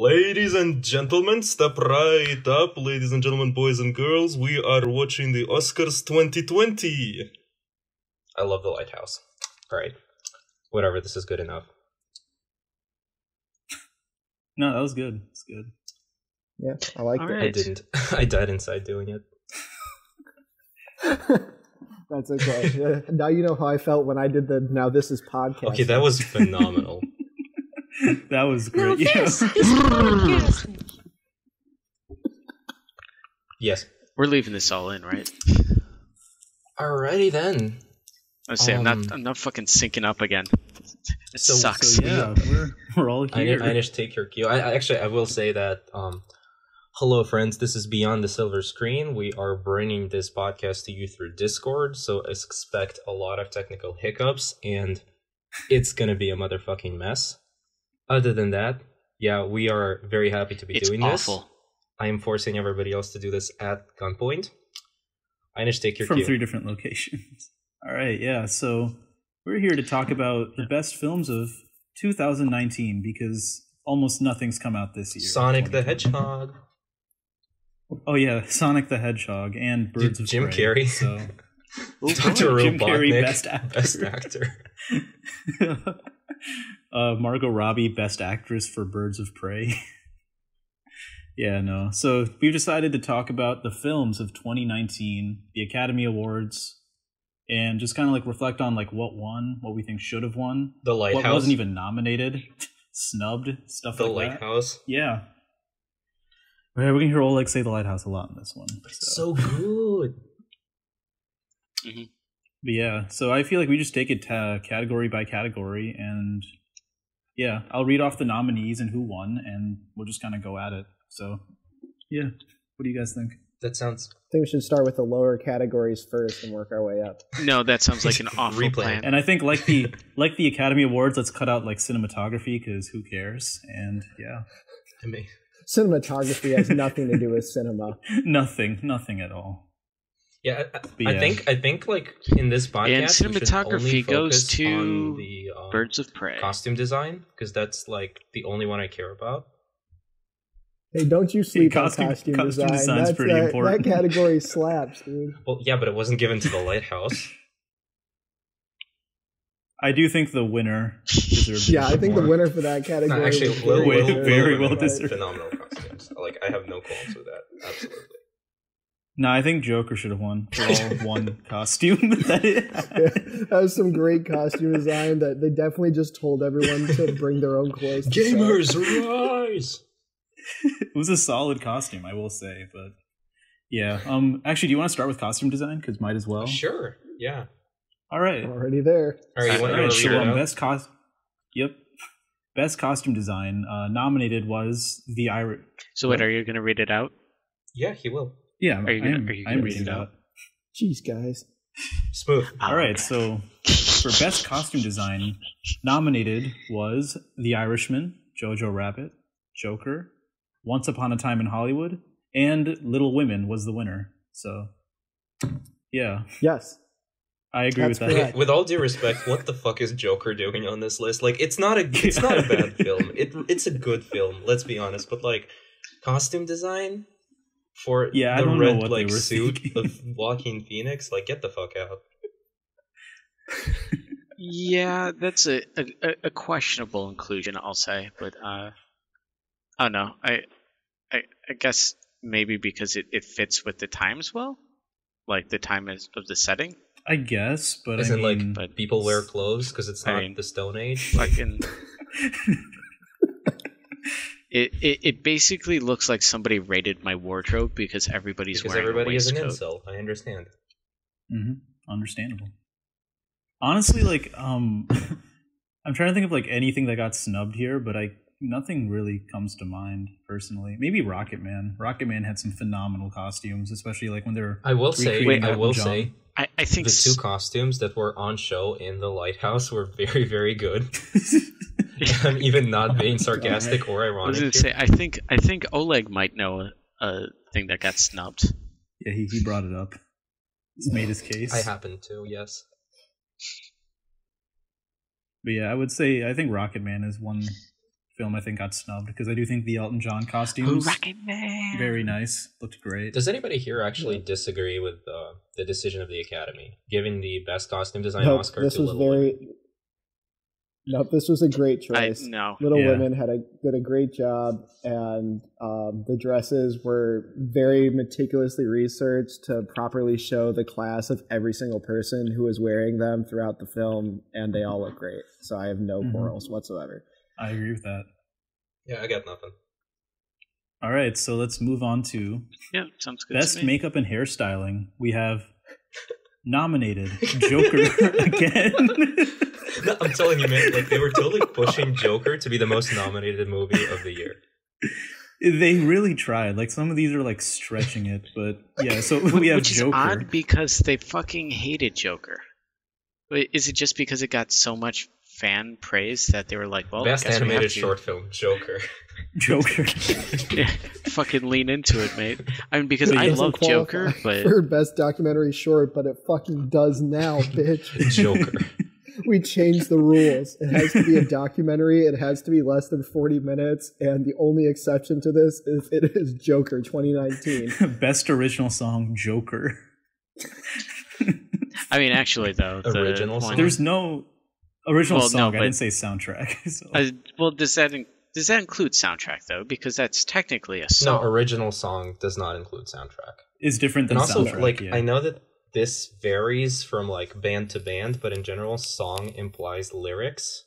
Ladies and gentlemen, step right up. Ladies and gentlemen, boys and girls, we are watching the Oscars 2020. I love The Lighthouse. Alright. Whatever, this is good enough. No, that was good. It's good. Yeah, I like All it. I didn't. I died inside doing it. That's okay. Now you know how I felt when I did the Now This Is podcast. Okay, that was phenomenal. that was Now great. Yeah. this is yes. We're leaving this all in, right? Alrighty then. I say I'm Um, not. I'm not fucking syncing up again. It So- sucks. So yeah, we're we're all I, here. I just take your cue. I, I actually I will say that um hello friends, this is Beyond the Silver Screen. We are bringing this podcast to you through Discord, so expect a lot of technical hiccups and it's going to be a motherfucking mess. Other than that, yeah, we are very happy to be it's doing this. awful. I am forcing everybody else to do this at gunpoint. I just take your from cue. three different locations. All right, yeah. So we're here to talk about the best films of 2019 because almost nothing's come out this year. Sonic the Hedgehog. Oh yeah, Sonic the Hedgehog and Birds of Jim Prey. Carrey. So Dr. Robotnik, Jim Carrey, best actor. Best actor. uh, Margot Robbie, Best Actress for Birds of Prey. yeah, no. So we've decided to talk about the films of 2019, the Academy Awards, and just kind of like reflect on like what won, what we think should have won, The what Lighthouse. wasn't even nominated, snubbed, stuff the like that. Lighthouse. Yeah. Yeah, we can hear Oleg say the lighthouse a lot in this one. It's so good. But yeah, so I feel like we just take it uh, category by category, and yeah, I'll read off the nominees and who won, and we'll just kind of go at it. So, yeah, what do you guys think? That sounds I think we should start with the lower categories first and work our way up. No, that sounds like an awful Replay. plan. And I think like the like the Academy Awards, let's cut out like cinematography because who cares? And yeah, I mean, Cinematography has nothing to do with cinema. nothing, nothing at all. Yeah, I, I, I think I think like in this podcast, And we should cinematography only goes focus to the um, Birds of Prey. costume design because that's like the only one I care about. Hey, don't you sleep costume- on costume, costume design. design's That's, pretty that, important. that category slaps, dude. Well, yeah, but it wasn't given to the lighthouse. I do think the winner deserves. Yeah, I think the winner for that category No, actually, was Lil, very, Lil, Very, Lil very well had deserved. Phenomenal costumes. Like I have no qualms with that. Absolutely. No, I think Joker should have won for all one costume that it had. that was some great costume design that they definitely just told everyone to bring their own clothes. Gamers rise! it was a solid costume, I will say. But yeah, um, actually, do you want to start with costume design? Because might as well. Sure. Yeah. All right, I'm Already there. All right. You want all to right. read So it um, best cost. Yep, best costume design uh, nominated was the Irish. So wait, are you going to read it out? Yeah, he will. Yeah, Are you I gonna- am, are you I am gonna reading read it it out. Jeez, guys. Smooth. Ah. All right, so for best costume design, nominated was The Irishman, Jojo Rabbit, Joker, Once Upon a Time in Hollywood, and Little Women was the winner. So, yeah, Yes. I agree That's with that. correct. With all due respect, what the fuck is Joker doing on this list? Like, it's not a it's not a bad film. It it's a good film. Let's be honest. But like, costume design for Yeah, I the don't know red what like suit thinking. of Joaquin Phoenix, like, get the fuck out. Yeah, that's a, a, a- a questionable inclusion, I'll say. But uh, I don't know. I, I I guess maybe because it, it fits with the times well, like the time is of the setting. I guess, but As I in, mean, like, but- people wear clothes because it's I not mean- the Stone Age. Fucking. It, it, it basically looks like somebody raided my wardrobe because everybody's because wearing everybody a is an waistcoat. incel. I understand. hmm understandable. Honestly, like, um, I'm trying to think of like anything that got snubbed here, but I nothing really comes to mind personally. Maybe Rocket Man. Rocket Man had some phenomenal costumes, especially like when they're I will say. Recreating I will John. say. I, I think The two s- costumes that were on show in the lighthouse were very, very good. I'm even not being sarcastic or I ironic. was gonna say I think I think Oleg might know a, a thing that got snubbed. yeah, he, he brought it up. He's made his case. I happen to, yes. But yeah, I would say I think Rocket Man is one film I think got snubbed because I do think the Elton John Who costumes Rocket Man? very nice, looked great. Does anybody here actually disagree with uh, the decision of the Academy, giving the best costume design Nope, Oscar this to was Little very. Women? Nope, this was a great I choice. no. Little Yeah. Women had a did a great job, and um, the dresses were very meticulously researched to properly show the class of every single person who was wearing them throughout the film, and they all look great. So I have no Mhm. quarrels whatsoever. I agree with that. Yeah, I got nothing. All right, so let's move on to Yeah, sounds good. best to me. makeup and hairstyling. We have nominated Joker again. No, I'm telling you, man, like they were totally pushing Joker to be the most nominated movie of the year. they really tried. Like some of these are like stretching it, but yeah. So we have Which is Joker. odd because they fucking hated Joker. Wait, Is it just because it got so much fan praise that they were like, well, Best guess we have animated to- short film, Joker. Joker. Yeah, fucking lean into it, mate. I mean, because But I love Joker, qualify but for best documentary short, but it fucking does now, bitch. Joker. We changed the rules. It has to be a documentary. It has to be less than 40 minutes. And the only exception to this is it is Joker 2019. Best original song, Joker. I mean, actually, though, the Original song? There's no original Well, no, song. I didn't say soundtrack. so- Uh, well, does that in- does that include soundtrack though? Because that's technically a song. No, original song does not include soundtrack. Is different than And also, soundtrack. like, yeah. I know that this varies from like band to band, but in general, song implies lyrics.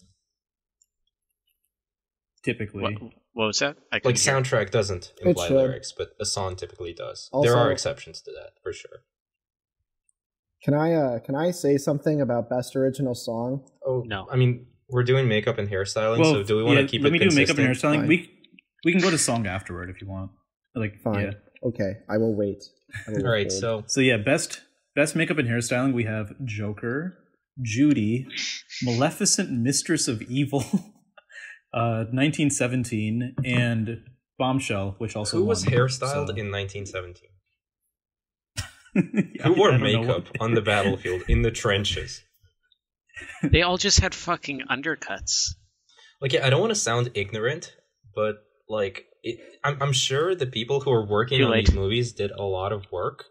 typically. what, what was that? I Like couldn't hear. soundtrack doesn't imply lyrics, but a song typically does. there are exceptions to that for sure. Can I uh can I say something about best original song? Oh No. I mean we're doing makeup and hairstyling, well, so do we want to yeah, keep let it me do makeup and hairstyling. Fine. We we can go to song afterward if you want. Like Fine. yeah. Okay, I will wait. I will All right, withhold. so So yeah, best best makeup and hairstyling. We have Joker, Judy, Maleficent, Mistress of Evil, uh, 1917, and Bombshell, which also who was won, hairstyled so- in 1917? I- Who wore I don't know makeup on the battlefield in the trenches? They all just had fucking undercuts. Like, yeah, I don't want to sound ignorant, but like, it, I'm, I'm sure the people who are working Too on late. these movies did a lot of work.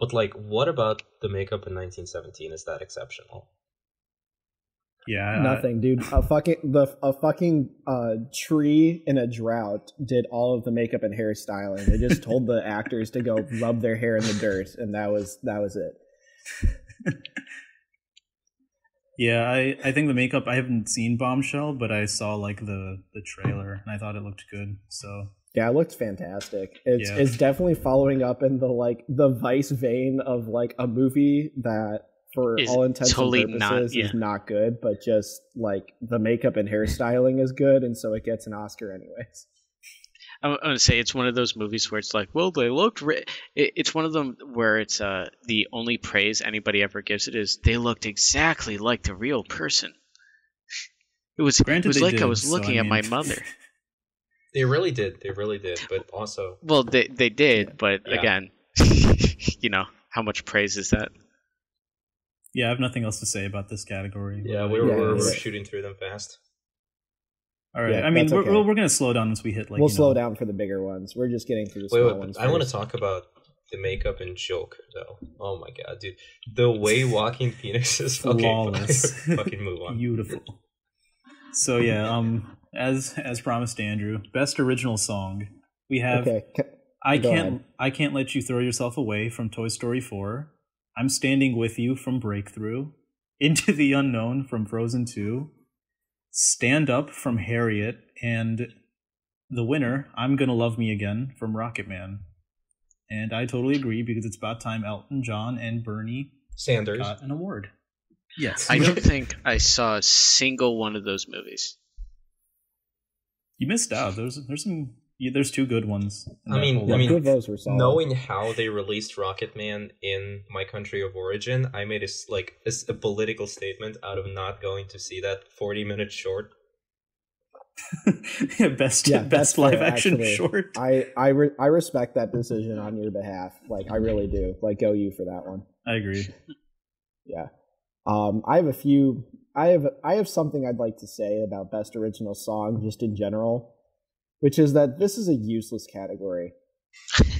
But like, what about the makeup in 1917? Is that exceptional? Yeah, I- Nothing, dude. A fucking the a fucking uh, tree in a drought did all of the makeup and hairstyling. They just told the actors to go rub their hair in the dirt, and that was that was it. Yeah, I, I think the makeup I haven't seen Bombshell, but I saw like the the trailer and I thought it looked good. So Yeah, it looked fantastic. It's Yeah. it's definitely following up in the like the Vice vein of like a movie that for Is all intents totally and not- purposes yeah. is not good, but just like the makeup and hairstyling is good, and so it gets an Oscar anyways. I'm going to say it's one of those movies where it's like, well, they looked. Ri-. It's one of them where it's uh the only praise anybody ever gives it is they looked exactly like the real person. It was. Granted, it was they like I did, was so, looking I at my mother. They really did. They really did. But also, Well, they they did, but Yeah. again, you know how much praise is that? yeah, I have nothing else to say about this category. yeah, we were, yeah, we're, we're shooting through them fast. all right. Yeah, I mean, we're, okay. we're we're gonna slow down once we hit like we'll you slow know, down for the bigger ones. We're just getting through the Wait, small wait, ones. I want to talk about the makeup and Joker, though. Oh my god, dude, the way Joaquin Phoenix is okay, Flawless. fucking move on. Beautiful. So yeah, um, as as promised, Andrew, best original song. We have Okay, I go can't ahead. I can't let you throw yourself away from Toy Story 4. I'm standing with you from Breakthrough. Into the Unknown from Frozen 2. Stand Up from Harriet and the winner, I'm Gonna Love Me Again from Rocket Man. And I totally agree because it's about time Elton John and Bernie Sanders. got an award. Yes. I don't think I saw a single one of those movies. You missed out. There's there's some yeah, there's two good ones. I mean- I mean, two of those were solid. Knowing how they released Rocket Man in my country of origin, I made a s- like a, s- a political statement out of not going to see that 40 minute short. yeah, best Yeah, that's best fair, live action actually. short. I I re- I respect that decision on your behalf. Like I really do. Like go you for that one. I agree. Yeah. Um, I have a few. I have I have something I'd like to say about best original song, just in general, which is that this is a useless category.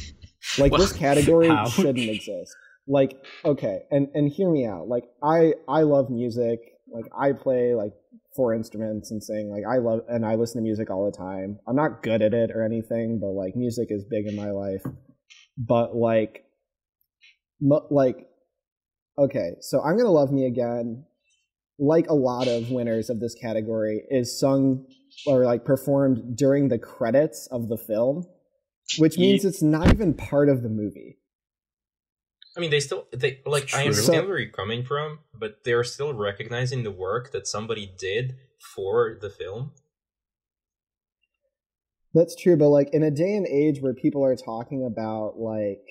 Like Well, this category shouldn't exist. Like okay, and and hear me out. Like I I love music. Like I play like four instruments and sing. Like I love and I listen to music all the time. I'm not good at it or anything, but like music is big in my life. But like, like, okay, so I'm gonna love me again. Like a lot of winners of this category is sung or like performed during the credits of the film, which means it's not even part of the movie. I mean, they still they like. I understand where you're coming from, but they're still recognizing the work that somebody did for the film. That's true, but like in a day and age where people are talking about like,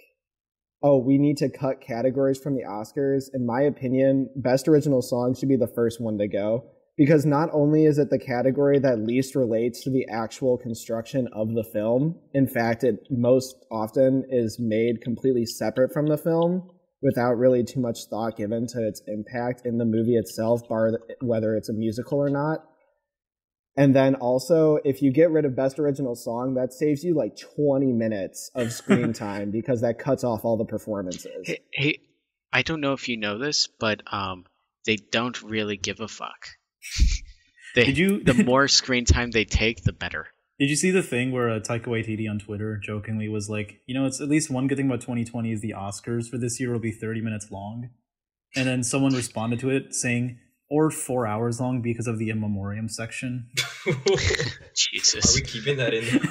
oh, we need to cut categories from the Oscars, in my opinion, best original song should be the first one to go. Because not only is it the category that least relates to the actual construction of the film, in fact, it most often is made completely separate from the film without really too much thought given to its impact in the movie itself, bar whether it's a musical or not. And then also, if you get rid of best original song, that saves you like 20 minutes of screen time because that cuts off all the performances. Hey, hey, I don't know if you know this, but um, they don't really give a fuck. they, Did you- the more screen time they take, the better. Did you see the thing where uh, Taika Waititi on Twitter jokingly was like, you know, it's at least one good thing about 2020 is the Oscars for this year will be 30 minutes long, and then someone responded to it saying, or four hours long because of the in memoriam section. Are Jesus. we keeping that in?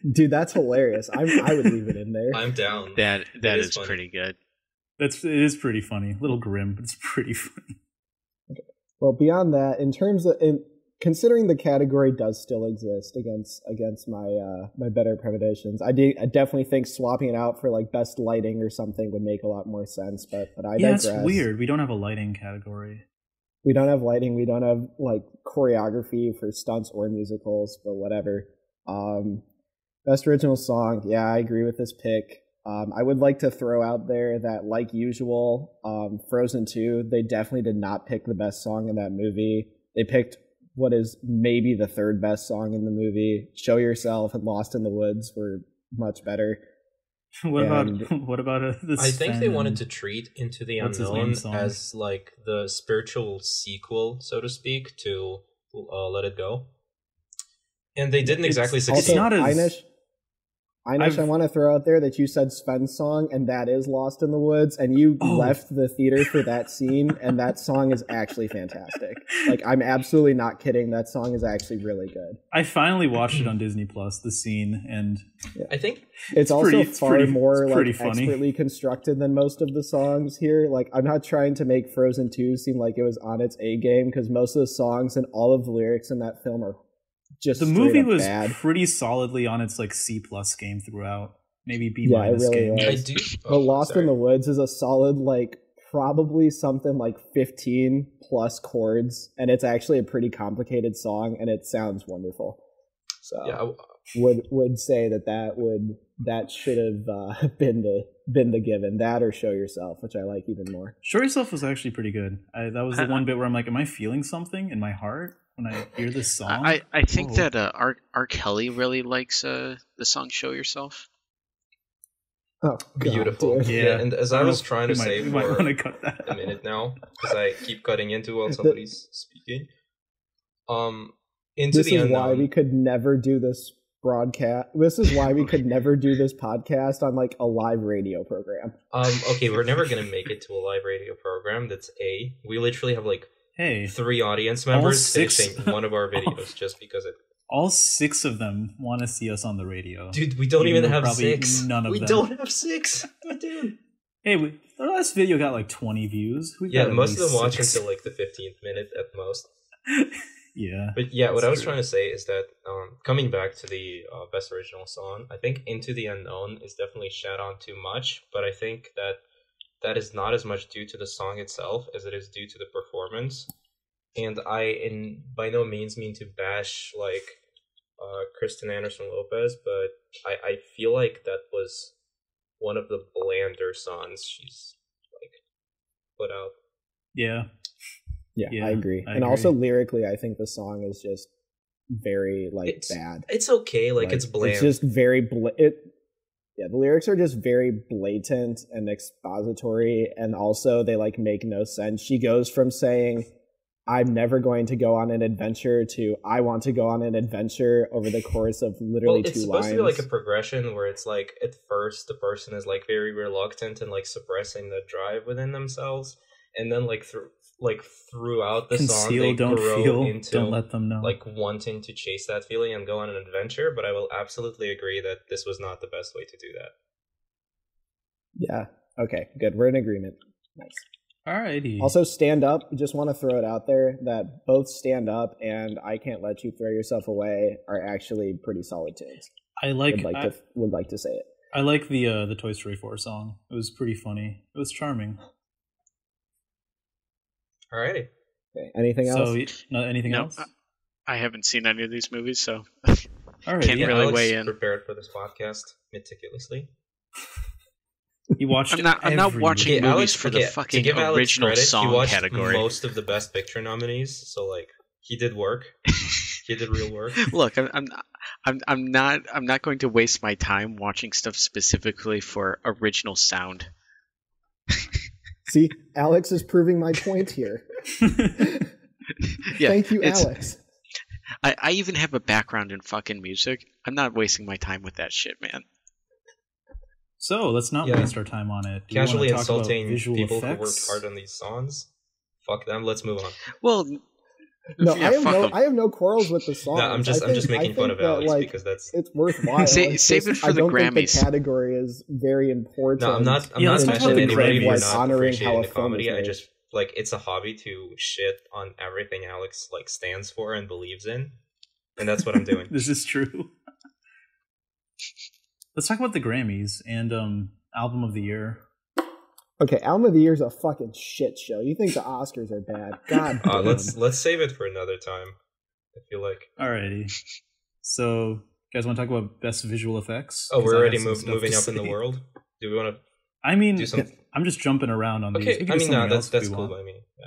Dude, that's hilarious. I, I would leave it in there. I'm down. That that is is, pretty good. That's it is pretty funny, a little grim, but it's pretty funny. Well, beyond that, in terms of in, considering the category does still exist against against my uh, my better premonitions, I, de- I definitely think swapping it out for like best lighting or something would make a lot more sense. But but I yeah, digress. it's weird. We don't have a lighting category. We don't have lighting. We don't have like choreography for stunts or musicals, but whatever. Um, best original song. Yeah, I agree with this pick. Um, I would like to throw out there that, like usual, um, Frozen 2, they definitely did not pick the best song in that movie. They picked what is maybe the third best song in the movie. Show Yourself and Lost in the Woods were much better. what And- about what about uh, the I think they wanted to treat Into the What's Unknown as like the spiritual sequel, so to speak, to uh, Let It Go. And they didn't It's- exactly it's succeed. not as- Einish, Einish, I I've- want to throw out there that you said Sven's song, and that is Lost in the Woods, and you Oh. left the theater for that scene, and that song is actually fantastic. Like, I'm absolutely not kidding. That song is actually really good. I finally watched it on Disney Plus, the scene, and I think It's, It's also pretty- far pretty- more like funny. expertly constructed than most of the songs here. Like, I'm not trying to make Frozen 2 seem like it was on its A game, because most of the songs and all of the lyrics in that film are just the movie was bad. pretty solidly on its like C plus game throughout, maybe B Yeah, minus really game. was. I Yes. do. But oh, Lost sorry. in the Woods is a solid, like, probably something like 15 plus chords, and it's actually a pretty complicated song, and it sounds wonderful. So, Yeah, I- would would say that that would that should have uh, been the been the given that or show yourself, which I like even more. Show Yourself was actually pretty good. I, that was the one bit where I'm like, am I feeling something in my heart when I hear this song? I, I think Whoa. that uh, R. R. Kelly really likes uh, the song "Show Yourself." Oh, God, beautiful. dude. Yeah. and as I don't was trying to might- say we might for want to cut that a minute now, because I keep cutting into while somebody's speaking. Um, into This the is unknown. why we could never do this broadcast. This is why we could never do this podcast on like a live radio program. Um, okay, we're never gonna make it to a live radio program. That's a. We literally have like Hey, three audience members six- finishing one of our videos just because it. all six of them want to see us on the radio. Dude, we don't Even even have six. none of we them. don't have six. Dude. Hey, we, our last video got like 20 views. We've Yeah, most of them least watch until like the fifteenth minute at most. yeah. But yeah, what I was true. trying to say is that um, coming back to the uh, best original song, I think "Into the Unknown" is definitely shat on too much, but I think that that is not as much due to the song itself as it is due to the performance. And I, in by no means, mean to bash like uh, Kristen Anderson Lopez, but I, I feel like that was one of the blander songs she's like put out. Yeah. Yeah, Yeah, I agree. I and agree. also lyrically, I think the song is just very like It's- bad. It's okay, like, it's bland. It's just very bla- it. Yeah, the lyrics are just very blatant and expository, and also they like make no sense. She goes from saying, "I'm never going to go on an adventure" to "I want to go on an adventure" over the course of literally well, it's supposed to be like a progression where it's like at first the person is like very reluctant and like suppressing the drive within themselves, and then like through like throughout the song they Conceal, don't grow feel, into don't let them know. like wanting to chase that feeling and go on an adventure. But I will absolutely agree that this was not the best way to do that. yeah. Okay. Good. We're in agreement. Nice. Alrighty. Also, stand up. Just want to throw it out there that both stand up and I can't let you throw yourself away are actually pretty solid tunes. I like would like I, to would like to say it. I like the uh, the Toy Story 4 song. It was pretty funny. It was charming. Alrighty. Okay. Anything else? So, y- no, anything No, else? I haven't seen any of these movies, so Alrighty. can't Yeah, really Alex weigh in. prepared for this podcast meticulously. You watched. I'm not- I'm not watching movie. Okay, movies for the fucking to give Alex original credit, song he watched category. most of the best picture nominees, so like he did work. he did real work. Look, I'm, I'm I'm I'm not I'm not going to waste my time watching stuff specifically for original sound. See, Alex is proving my point here. Yeah, Thank you, Alex. I, I even have a background in fucking music. I'm not wasting my time with that shit, man. so let's not Yeah. waste our time on it. Do you wanna Casually talk about insulting visual people who effects? worked hard on these songs. Fuck them. Let's move on. Well, No, yeah, I have fuck no, 'em. I have no quarrels with the song. No, I'm just I I'm just making fun think of that, Alex like, because that's it's worthwhile. Sa- It's save just- it for I the don't think Grammys. the category is very important. no. I'm not. I'm Yeah, not let's talk about mentioning anybody for Grammys. not Honoring appreciating how a the comedy. I just like it's a hobby to shit on everything Alex like stands for and believes in, and that's what I'm doing. this is true. Let's talk about the Grammys and um album of the year. Okay, album of the year is a fucking shit show. You think the Oscars are bad? God, Uh, damn. let's let's save it for another time. I feel like. Alrighty. So, you guys want to talk about best visual effects? Oh, we're already have move, moving to up in the world. Do we want to I mean, do some? I'm just jumping around on these. Okay, I mean, no, that's that's cool want. by me. Yeah,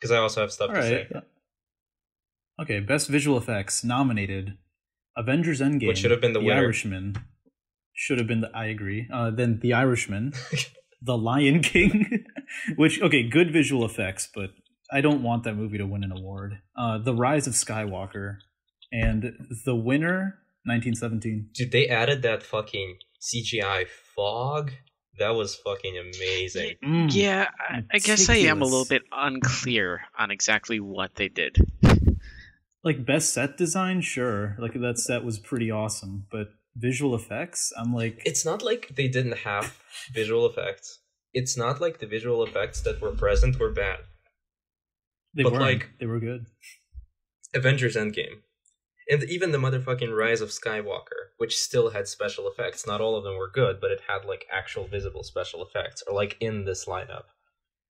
because I also have stuff All to right. say, Okay, best visual effects nominated: Avengers: Endgame, which should have been the, winner. Irishman. Should have been the. I agree. Uh, then The Irishman, The Lion King, which okay, good visual effects, but I don't want that movie to win an award. Uh, the Rise of Skywalker, and the winner, 1917. Dude, they added that fucking CGI fog. That was fucking amazing. Mm. yeah, I, I guess I am a little bit unclear on exactly what they did. like best set design, sure. Like that set was pretty awesome, but visual effects, I'm like, It's not like they didn't have visual effects. It's not like the visual effects that were present were bad. they but, weren't. like- they were good. Avengers Endgame. And even the motherfucking Rise of Skywalker, which still had special effects. Not all of them were good, but it had like actual visible special effects, or like in this lineup.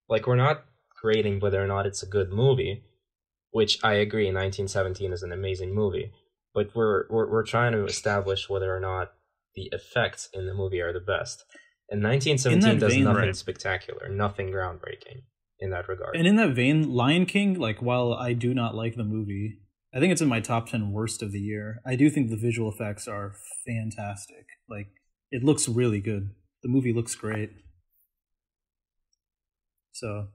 Like, we're not grading whether or not it's a good movie, which I agree, 1917 is an amazing movie, but we're, we're, we're trying to establish whether or not the effects in the movie are the best. And 1917 In does vein, nothing right. spectacular, nothing groundbreaking in that regard. And in that vein, Lion King, like while I do not like the movie, I think it's in my top 10 worst of the year. I do think the visual effects are fantastic. Like it looks really good. The movie looks great. So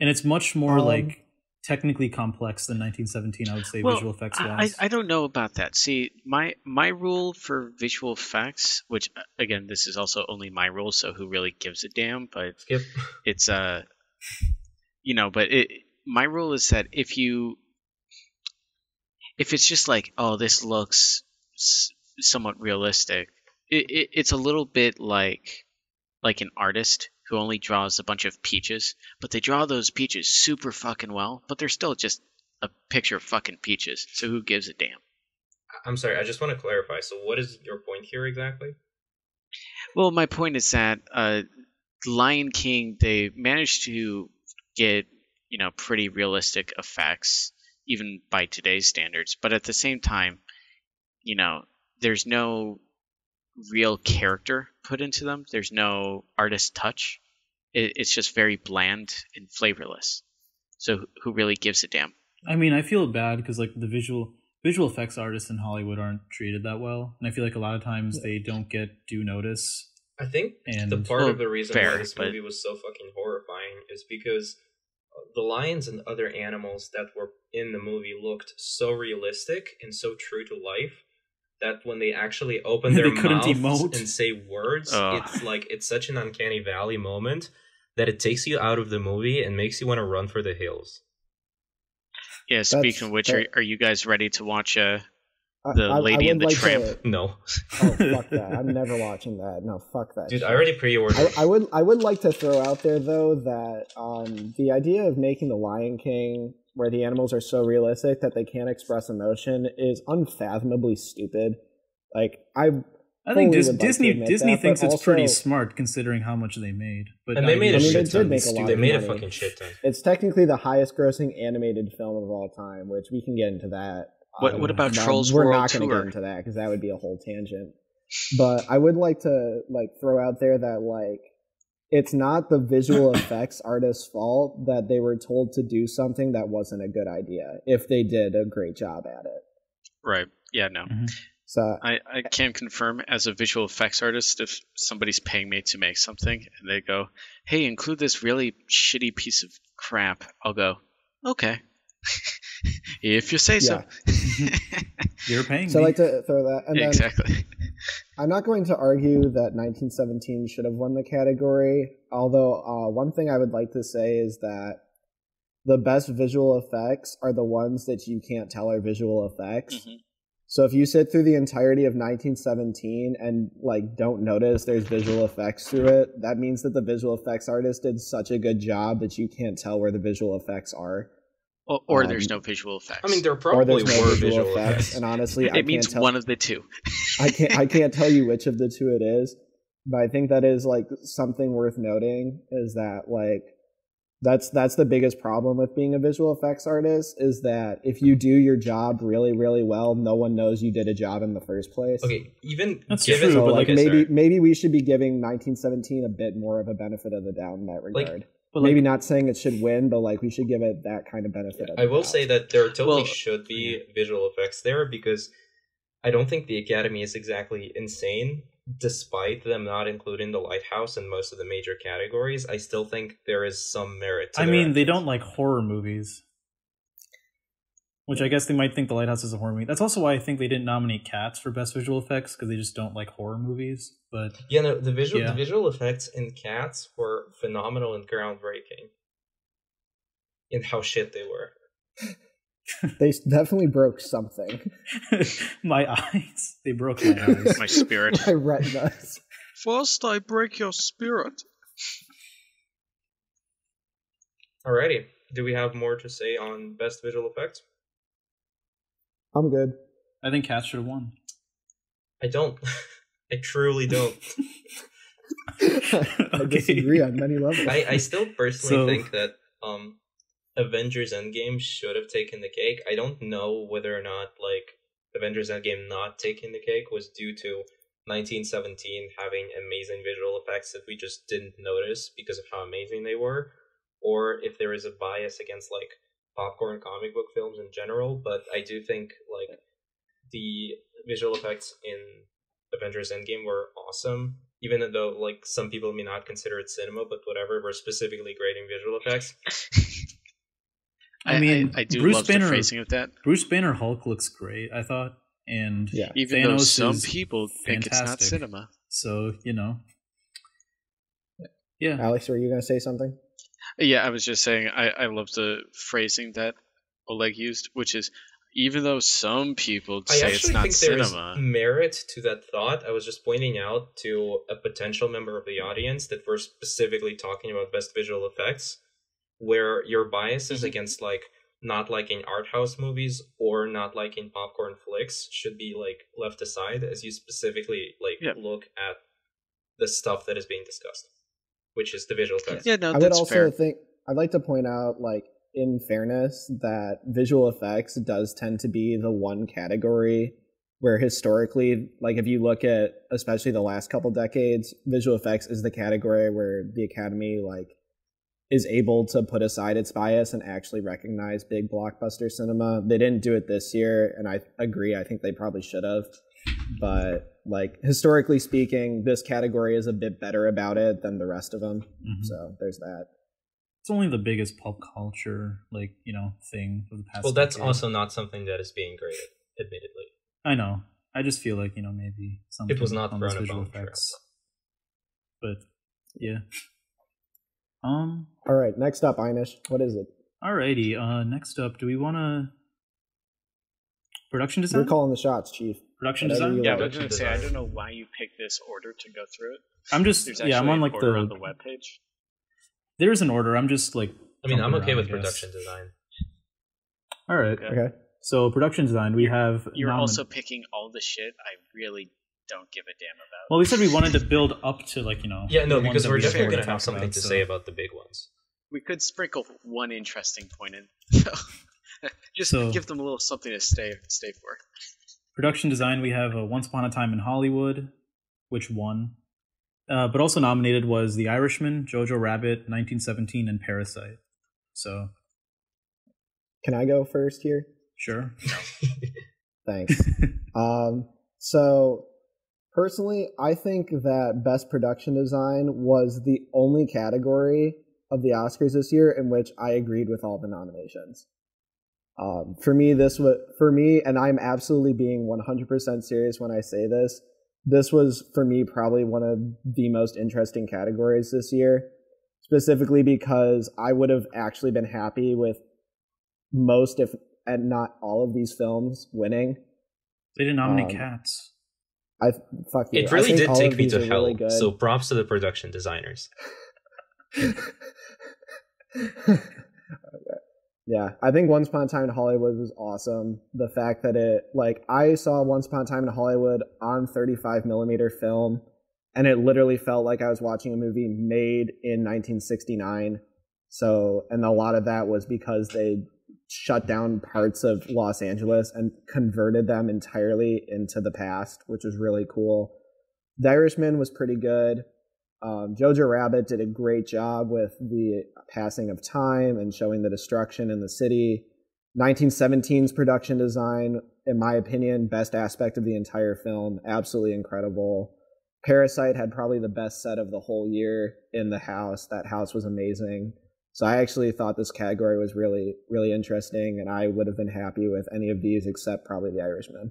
and it's much more Um, like technically complex than 1917, I would say Well, visual effects I, wise. I I don't know about that. See, my my rule for visual effects, which uh, again, this is also only my rule, so who really gives a damn? But Skip. it's uh, you know, but it my rule is that if you if it's just like, oh, this looks somewhat realistic, it, it it's a little bit like like an artist who only draws a bunch of peaches, but they draw those peaches super fucking well, but they're still just a picture of fucking peaches. So who gives a damn? I'm sorry, I just want to clarify. So, what is your point here exactly? Well, my point is that uh, Lion King they managed to get you know pretty realistic effects even by today's standards, but at the same time, you know, there's no real character put into them. There's no artist touch. it, it's just very bland and flavorless. So who really gives a damn? I mean, I feel bad because like the visual visual effects artists in Hollywood aren't treated that well, and I feel like a lot of times they don't get due notice. I think And- the part Well, of the reason fair, why this but- movie was so fucking horrifying is because uh, the lions and other animals that were in the movie looked so realistic and so true to life that when they actually open They their couldn't mouths emote. and say words, Ugh. it's like it's such an uncanny valley moment that it takes you out of the movie and makes you want to run for the hills. Yeah. Speaking of which, are, that- are you guys ready to watch uh, I- The I- I Lady and the like Tramp. to- No, oh fuck that! I'm never watching that. No, fuck that. dude, shit. I already pre-ordered. I, I would I would like to throw out there though that um, the idea of making the Lion King where the animals are so realistic that they can't express emotion is unfathomably stupid. Like I I think Fully Dis- would like Disney Disney that, thinks but it's pretty smart considering how much they made. But and they made a I mean, shit they did ton. make a lot They of made a money. fucking shit ton. it's technically the highest grossing animated film of all time, which we can get into that. What- Um, what about but Trolls We're World not going to get into that because that would be a whole tangent. But I would like to like throw out there that like it's not the visual effects artist's fault that they were told to do something that wasn't a good idea if they did a great job at it. right? Yeah. No. Mm-hmm. So I, I can confirm as a visual effects artist if somebody's paying me to make something and they go, "Hey, include this really shitty piece of crap," I'll go, "Okay." if you say so. You're paying so I like to throw that and Yeah, then exactly. I'm not going to argue that 1917 should have won the category, although uh, one thing I would like to say is that the best visual effects are the ones that you can't tell are visual effects. Mhm. So if you sit through the entirety of 1917 and like don't notice there's visual effects through it, that means that the visual effects artist did such a good job that you can't tell where the visual effects are, Or, or Um, there's no visual effects. I mean, there or probably there's no were visual, visual effects. effects. And honestly, I it means can't tell. one of the two. I can't I can't tell you which of the two it is, but I think that is like something worth noting is that like that's that's the biggest problem with being a visual effects artist is that if you do your job really really well, no one knows you did a job in the first place. Okay, even That's given true, So but like okay, maybe sorry. maybe we should be giving 1917 a bit more of a benefit of the doubt in that Like, regard. But, maybe like, not saying it should win, but like we should give it that kind of benefit. of I will doubt. say that there totally Well, should be visual effects there because I don't think the Academy is exactly insane. Despite them not including the Lighthouse in most of the major categories, I still think there is some merit. To I their mean, they don't like horror movies, which I guess they might think The Lighthouse is a horror movie. That's also why I think they didn't nominate Cats for best visual effects because they just don't like horror movies. But Yeah, no, the visual Yeah. the visual effects in Cats were phenomenal and groundbreaking. In how shit they were. they definitely broke something. my eyes, they broke my eyes. My spirit. My retinas. First, I break your spirit. Alrighty, do we have more to say on best visual effects? I'm good. I think Cats should have won. I don't. I truly don't. I Okay. disagree on many levels. I, I still personally So- think that um Avengers Endgame should have taken the cake. I don't know whether or not like Avengers Endgame not taking the cake was due to 1917 having amazing visual effects that we just didn't notice because of how amazing they were, or if there is a bias against like popcorn comic book films in general. But I do think like the visual effects in Avengers Endgame were awesome, even though like some people may not consider it cinema, but whatever, we're specifically grading visual effects. I I, mean, I, I do Bruce love Banner- the phrasing of that. Bruce Banner Hulk looks great, I thought, and Yeah. Even though some people think it's not fantastic. cinema. so you know, yeah. Alex, were you going to say something? Yeah, I was just saying I, I love the phrasing that Oleg used, which is even though some people I say it's actually not think there is cinema. merit to that thought. I was just pointing out to a potential member of the audience that we're specifically talking about best visual effects, where your biases Mhm. against like not liking art house movies or not liking popcorn flicks should be like left aside as you specifically like Yeah. look at the stuff that is being discussed, which is the visual effects. Yeah, no, I would also fair. think I'd like to point out, like in fairness, that visual effects does tend to be the one category where historically, like if you look at especially the last couple decades, visual effects is the category where the Academy like is able to put aside its bias and actually recognize big blockbuster cinema. They didn't do it this year, and I agree. I think they probably should have. But like historically speaking, this category is a bit better about it than the rest of them. Mhm. So there's that. It's only the biggest pop culture, like you know, thing of the past. Well, that's decade. also not something that is being graded, admittedly. I know. I just feel like you know maybe something It was not on thrown those visual bone for effects, but yeah. Um. All right, next up, Einish. What is it? Alrighty. Uh. Next up, do we want to production design? You're calling the shots, Chief. Production whatever design. you Yeah, like. I was gonna say I don't know why you picked this order to go through it. I'm just There's yeah. I'm on like order the. on the webpage. There is an order. I'm just like. I mean, I'm okay around, with production design. All right. Okay. Okay. So production design, we have. You're nomin- also picking all the shit I really don't give a damn about. Well, we said we wanted to build up to like you know. Yeah, no, because we're definitely going to to have something about, to so- say about the big ones. we could sprinkle one interesting point in. So just So- give them a little something to stay stay for. Production design, we have Once Upon a Time in Hollywood, which won. Uh, but also nominated was The Irishman, Jojo Rabbit, 1917, and Parasite. So, Can I go first here? sure. Thanks. um, so personally, I think that best production design was the only category of the Oscars this year in which I agreed with all the nominations. Um, for me, this was for me, and I'm absolutely being 100% serious when I say this. This was for me probably one of the most interesting categories this year, specifically because I would have actually been happy with most, if and not all of these films winning. They didn't nominate Um, Cats. I fuck you. It really did take me to hell. really. So props to the production designers. yeah, I think Once Upon a Time in Hollywood was awesome. The fact that it, like, I saw Once Upon a Time in Hollywood on 35 millimeter film, and it literally felt like I was watching a movie made in 1969. So, and a lot of that was because they shut down parts of Los Angeles and converted them entirely into the past, which was really cool. The Irishman was pretty good. Um, Jojo Rabbit did a great job with the passing of time and showing the destruction in the city. 1917's production design, in my opinion, best aspect of the entire film. Absolutely incredible. Parasite had probably the best set of the whole year in the house. That house was amazing. So I actually thought this category was really, really interesting, and I would have been happy with any of these except probably The Irishman.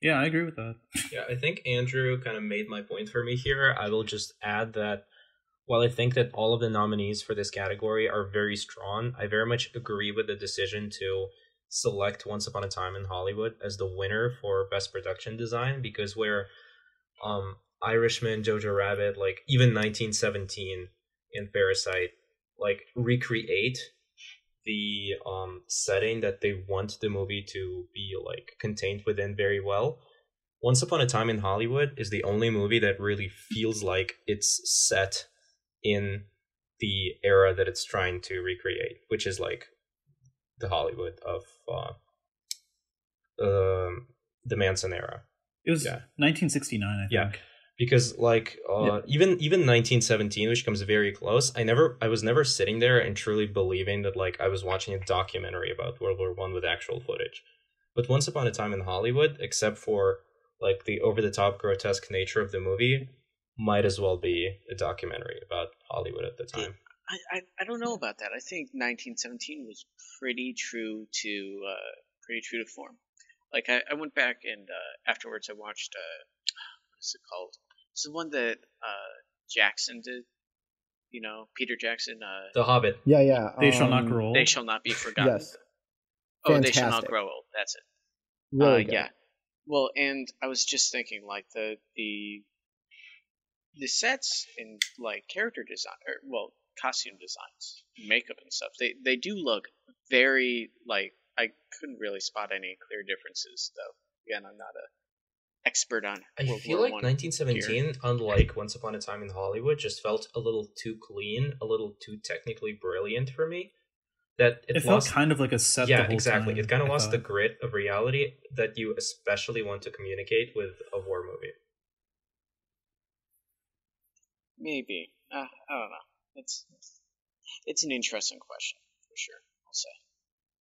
Yeah, I agree with that. Yeah, I think Andrew kind of made my point for me here. I will just add that while I think that all of the nominees for this category are very strong, I very much agree with the decision to select Once Upon a Time in Hollywood as the winner for Best Production Design because where um Irishman, Jojo Rabbit, like even 1917 and Parasite, like recreate the um setting that they want the movie to be like contained within very well. Once Upon a Time in Hollywood is the only movie that really feels like it's set in the era that it's trying to recreate, which is like the Hollywood of uh, um the Manson era. It was Yeah. 1969, I think. Yeah. Because like uh, even even 1917 which comes very close i never i was never sitting there and truly believing that like i was watching a documentary about world war one with actual footage but once upon a time in hollywood except for like the over the top grotesque nature of the movie might as well be a documentary about hollywood at the time I, I, I don't know about that. I think 1917 was pretty true to uh, pretty true to form. Like I, I went back and uh, afterwards I watched uh, is it called? It's the one that uh, Jackson did. You know, Peter Jackson. Uh, the hobbit Yeah, yeah. They shall not um, grow old. they shall not be forgotten. Yes. Oh, they shall not grow old. That's it. Really uh, good. yeah. Well, and I was just thinking, like the the the sets and like character design, or well, costume designs, makeup and stuff. They they do look very like I couldn't really spot any clear differences though. Again, I'm not a expert on. I feel War like One 1917, unlike Once Upon a Time in Hollywood, just felt a little too clean, a little too technically brilliant for me. that it, It, felt lost kind of like a set. the yeah whole exactly time, it kind of I lost the grit of reality that you especially want to communicate with a war movie Maybe. Uh, I don't know. It's it's an interesting question for sure. I'll say.